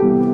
you